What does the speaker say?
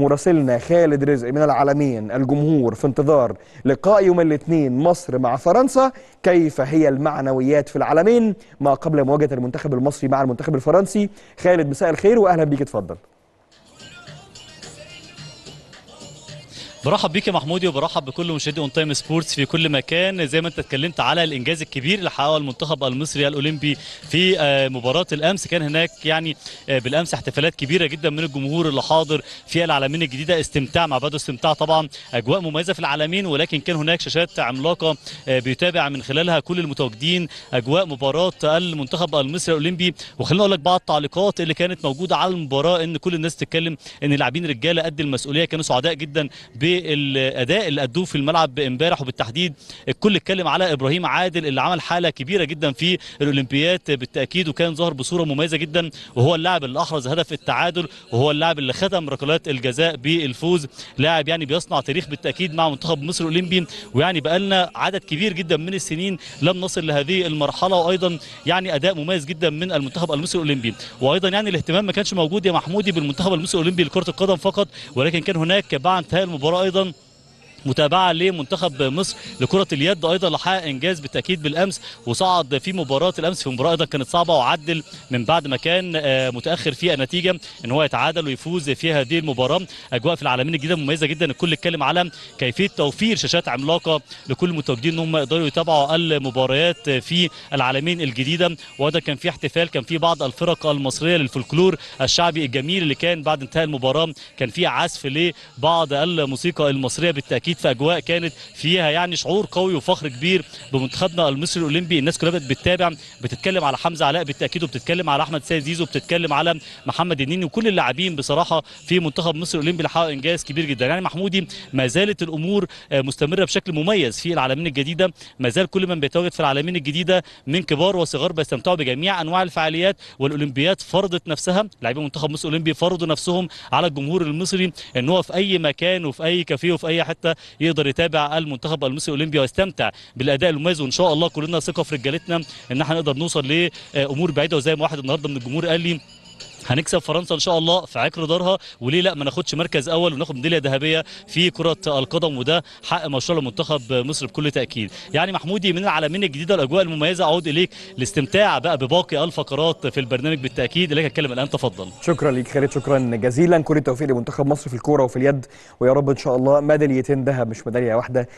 مراسلنا خالد رزق من العلمين الجمهور في انتظار لقاء يوم الاثنين مصر مع فرنسا. كيف هي المعنويات في العلمين؟ ما قبل مواجهة المنتخب المصري مع المنتخب الفرنسي خالد مساء الخير وأهلا بيك اتفضل. برحب بيك يا محمودي وبرحب بكل مشاهدي اون تايم سبورتس في كل مكان. زي ما انت اتكلمت على الإنجاز الكبير اللي حققه المنتخب المصري الأولمبي في مباراة الأمس. كان هناك يعني بالأمس احتفالات كبيرة جدا من الجمهور اللي حاضر في العالمين الجديدة. استمتاع مع بعض استمتاع طبعا أجواء مميزة في العالمين ولكن كان هناك شاشات عملاقة بيتابع من خلالها كل المتواجدين أجواء مباراة المنتخب المصري الأولمبي. وخليني أقول لك بعض التعليقات اللي كانت موجودة على المباراة إن كل الناس تتكلم إن اللاعبين رجالة قد المسؤولية. كانوا سعداء جدا بالاداء اللي أدوه في الملعب امبارح وبالتحديد الكل اتكلم على إبراهيم عادل اللي عمل حالة كبيرة جدا في الأولمبياد بالتأكيد وكان ظهر بصورة مميزة جدا وهو اللاعب اللي احرز هدف التعادل وهو اللاعب اللي ختم ركلات الجزاء بالفوز. لاعب يعني بيصنع تاريخ بالتأكيد مع منتخب مصر الأولمبي ويعني بقالنا عدد كبير جدا من السنين لم نصل لهذه المرحلة وأيضا يعني أداء مميز جدا من المنتخب المصري الأولمبي. وأيضا يعني الاهتمام ما كانش موجود يا محمودي بالمنتخب المصري الأولمبي لكرة القدم فقط ولكن كان هناك بعد انتهاء المباراة أيضا متابعة لمنتخب مصر لكرة اليد أيضا حقق إنجاز بالتأكيد بالأمس وصعد في مباراة الأمس في مباراة أيضا كانت صعبة وعدل من بعد ما كان متأخر في النتيجة إن هو يتعادل ويفوز في هذه المباراة. أجواء في العالمين الجديدة مميزة جدا الكل اتكلم على كيفية توفير شاشات عملاقة لكل المتواجدين إن هم يقدروا يتابعوا المباريات في العالمين الجديدة. وأيضا كان في احتفال كان في بعض الفرق المصرية للفولكلور الشعبي الجميل اللي كان بعد انتهاء المباراة كان في عزف لبعض الموسيقى المصرية بالتأكيد. أكيد في أجواء كانت فيها يعني شعور قوي وفخر كبير بمنتخبنا المصري الأولمبي. الناس كلها بقت بتتابع بتتكلم على حمزة علاء بالتأكيد وبتتكلم على أحمد سيد زيزو وبتتكلم على محمد النني وكل اللاعبين بصراحة في منتخب مصر الأولمبي اللي حقق إنجاز كبير جدا. يعني محمودي ما زالت الأمور مستمرة بشكل مميز في العالمين الجديدة. ما زال كل من بيتواجد في العالمين الجديدة من كبار وصغار بيستمتعوا بجميع أنواع الفعاليات والاولمبياد فرضت نفسها. لاعبين منتخب مصر الأولمبي فرضوا نفسهم على الجمهور المصري إن هو في أي مكان وفي أي كافيه وفي أي حتة يقدر يتابع المنتخب المصري الاولمبي ويستمتع بالأداء المميز وإن شاء الله كلنا ثقة في رجالتنا إن إحنا نقدر نوصل لأمور بعيدة. وزي ما واحد النهارده من الجمهور قال لي هنكسب فرنسا إن شاء الله في عكر دارها. وليه لا؟ ما ناخدش مركز أول وناخد ميدالية ذهبية في كرة القدم وده حق مشروع لمنتخب مصر بكل تأكيد. يعني محمودي من العالمين الجديدة الأجواء المميزة. أعود إليك الاستمتاع بقى بباقي الفقرات في البرنامج بالتأكيد. إليك أتكلم الآن. تفضل. شكرا ليك خالد. شكرا جزيلا. كل التوفيق لمنتخب مصر في الكورة وفي اليد. ويا رب إن شاء الله ميداليتين ذهب مش ميدالية واحدة.